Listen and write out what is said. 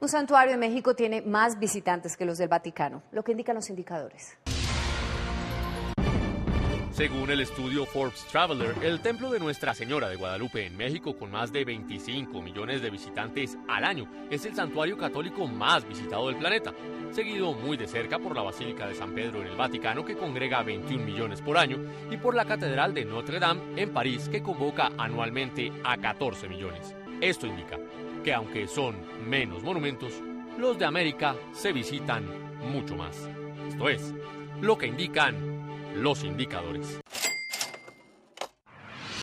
Un santuario en México tiene más visitantes que los del Vaticano, lo que indican los indicadores. Según el estudio Forbes Traveler, el templo de Nuestra Señora de Guadalupe en México, con más de 25 millones de visitantes al año, es el santuario católico más visitado del planeta, seguido muy de cerca por la Basílica de San Pedro en el Vaticano, que congrega 21 millones por año, y por la Catedral de Notre Dame en París, que convoca anualmente a 14 millones. Esto indica que aunque son menos monumentos, los de América se visitan mucho más. Esto es, lo que indican los indicadores.